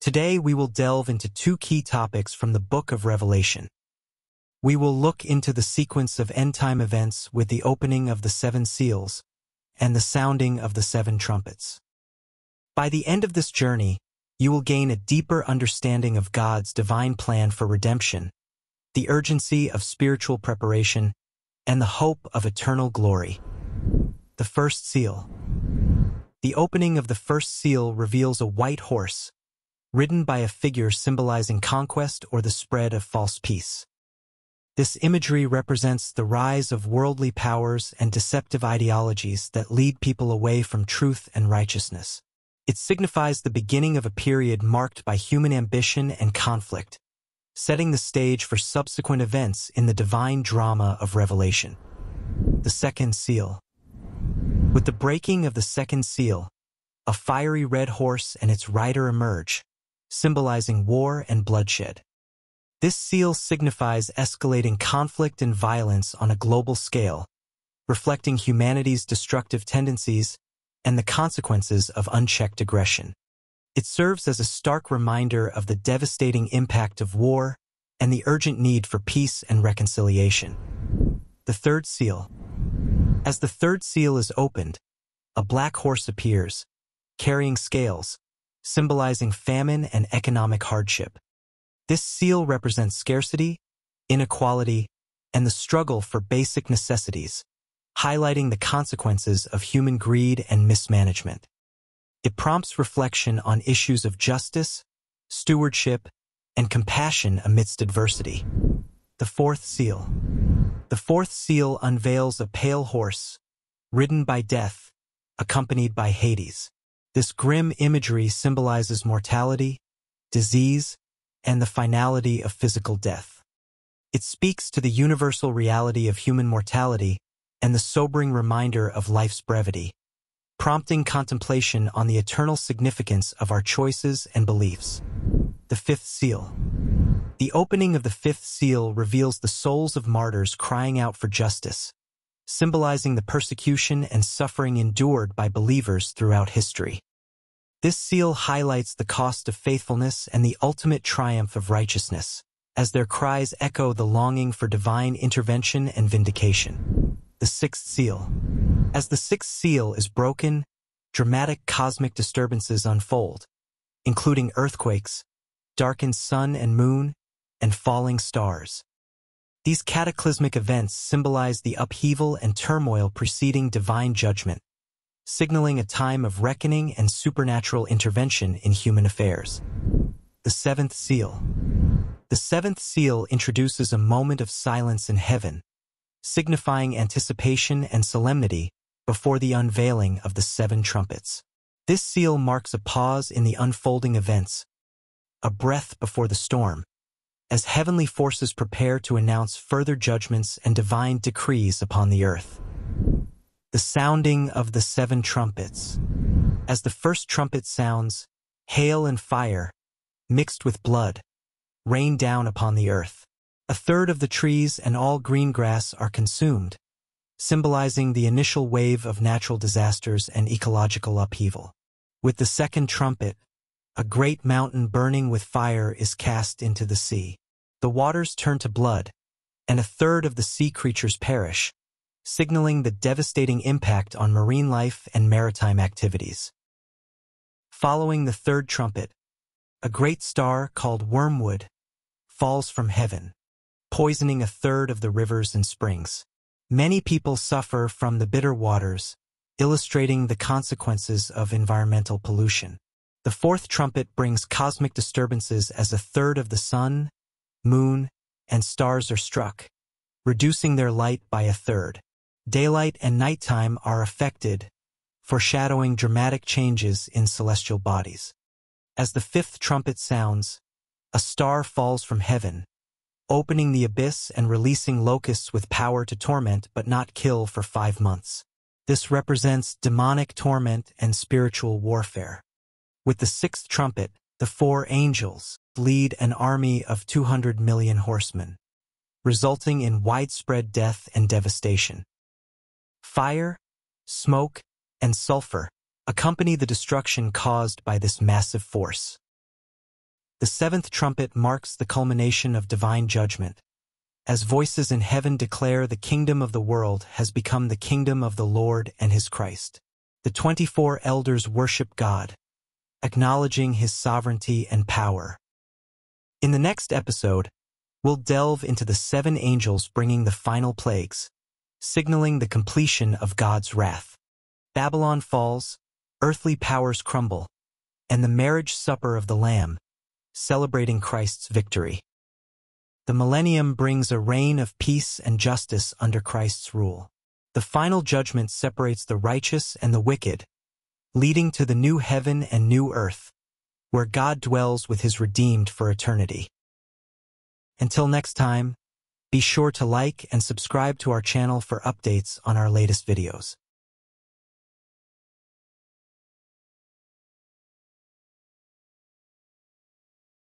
Today we will delve into two key topics from the Book of Revelation. We will look into the sequence of end-time events with the opening of the seven seals and the sounding of the seven trumpets. By the end of this journey, you will gain a deeper understanding of God's divine plan for redemption, the urgency of spiritual preparation, and the hope of eternal glory. The first seal. The opening of the first seal reveals a white horse, ridden by a figure symbolizing conquest or the spread of false peace. This imagery represents the rise of worldly powers and deceptive ideologies that lead people away from truth and righteousness. It signifies the beginning of a period marked by human ambition and conflict, setting the stage for subsequent events in the divine drama of Revelation. The Second Seal With the breaking of the second seal, a fiery red horse and its rider emerge, symbolizing war and bloodshed. This seal signifies escalating conflict and violence on a global scale, reflecting humanity's destructive tendencies and the consequences of unchecked aggression. It serves as a stark reminder of the devastating impact of war and the urgent need for peace and reconciliation. The third seal. As the third seal is opened, a black horse appears, carrying scales, symbolizing famine and economic hardship. This seal represents scarcity, inequality, and the struggle for basic necessities, highlighting the consequences of human greed and mismanagement. It prompts reflection on issues of justice, stewardship, and compassion amidst adversity. The fourth seal. The fourth seal unveils a pale horse, ridden by death, accompanied by Hades. This grim imagery symbolizes mortality, disease, and the finality of physical death. It speaks to the universal reality of human mortality and the sobering reminder of life's brevity, prompting contemplation on the eternal significance of our choices and beliefs. The Fifth Seal The opening of the fifth seal reveals the souls of martyrs crying out for justice, symbolizing the persecution and suffering endured by believers throughout history. This seal highlights the cost of faithfulness and the ultimate triumph of righteousness, as their cries echo the longing for divine intervention and vindication. The Sixth Seal As the sixth seal is broken, dramatic cosmic disturbances unfold, including earthquakes, darkened sun and moon, and falling stars. These cataclysmic events symbolize the upheaval and turmoil preceding divine judgment, signaling a time of reckoning and supernatural intervention in human affairs. The Seventh Seal The seventh seal introduces a moment of silence in heaven, signifying anticipation and solemnity before the unveiling of the seven trumpets. This seal marks a pause in the unfolding events, a breath before the storm, as heavenly forces prepare to announce further judgments and divine decrees upon the earth. The sounding of the seven trumpets. As the first trumpet sounds, hail and fire, mixed with blood, rain down upon the earth. A third of the trees and all green grass are consumed, symbolizing the initial wave of natural disasters and ecological upheaval. With the second trumpet, a great mountain burning with fire is cast into the sea. The waters turn to blood, and a third of the sea creatures perish, signaling the devastating impact on marine life and maritime activities. Following the third trumpet, a great star called Wormwood falls from heaven, poisoning a third of the rivers and springs. Many people suffer from the bitter waters, illustrating the consequences of environmental pollution. The fourth trumpet brings cosmic disturbances as a third of the sun, moon, and stars are struck, reducing their light by a third. Daylight and nighttime are affected, foreshadowing dramatic changes in celestial bodies. As the fifth trumpet sounds, a star falls from heaven, opening the abyss and releasing locusts with power to torment but not kill for five months. This represents demonic torment and spiritual warfare. With the sixth trumpet, the four angels lead an army of 200 million horsemen, resulting in widespread death and devastation. Fire, smoke, and sulfur accompany the destruction caused by this massive force. The seventh trumpet marks the culmination of divine judgment. As voices in heaven declare the kingdom of the world has become the kingdom of the Lord and his Christ. The 24 elders worship God, acknowledging his sovereignty and power. In the next episode, we'll delve into the seven angels bringing the final plagues, signaling the completion of God's wrath. Babylon falls, earthly powers crumble, and the marriage supper of the Lamb, celebrating Christ's victory. The millennium brings a reign of peace and justice under Christ's rule. The final judgment separates the righteous and the wicked, leading to the new heaven and new earth, where God dwells with his redeemed for eternity. Until next time, be sure to like and subscribe to our channel for updates on our latest videos.